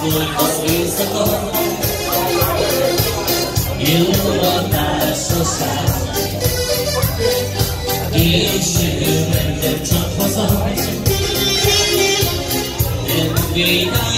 volt az éjszaka, jó a társaság. Én sehő mentem csak haza, nem vénáj,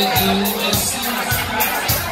Thank do.